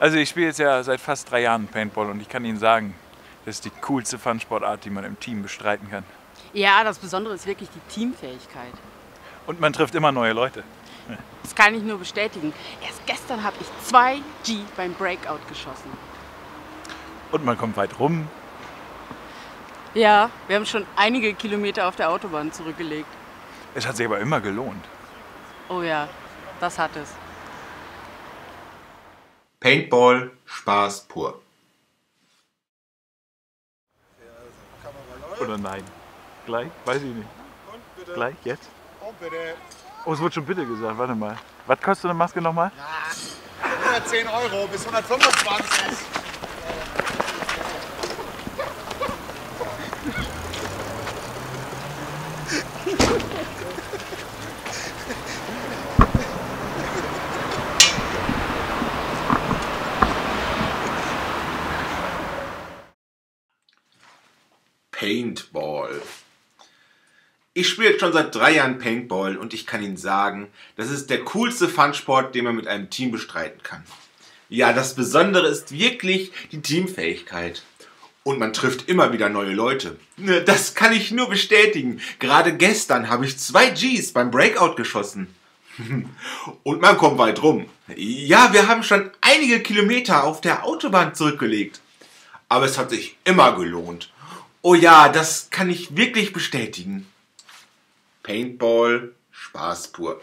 Also ich spiele jetzt ja seit fast drei Jahren Paintball und ich kann Ihnen sagen, das ist die coolste Fun-Sportart, die man im Team bestreiten kann. Ja, das Besondere ist wirklich die Teamfähigkeit. Und man trifft immer neue Leute. Das kann ich nur bestätigen. Erst gestern habe ich zwei G beim Breakout geschossen. Und man kommt weit rum. Ja, wir haben schon einige Kilometer auf der Autobahn zurückgelegt. Es hat sich aber immer gelohnt. Oh ja, das hat es. Paintball, Spaß pur. Oder nein? Gleich? Weiß ich nicht. Und bitte. Gleich? Jetzt? Oh, es wird schon bitte gesagt. Warte mal. Was kostet eine Maske nochmal? 110 Euro bis 125. Paintball. Ich spiele jetzt schon seit drei Jahren Paintball und ich kann Ihnen sagen, das ist der coolste Funsport, den man mit einem Team bestreiten kann. Ja, das Besondere ist wirklich die Teamfähigkeit. Und man trifft immer wieder neue Leute. Ne, Das kann ich nur bestätigen. Gerade gestern habe ich zwei Gs beim Breakout geschossen. Und man kommt weit rum. Ja, wir haben schon einige Kilometer auf der Autobahn zurückgelegt. Aber es hat sich immer gelohnt. Oh ja, das kann ich wirklich bestätigen. Paintball, Spaß pur.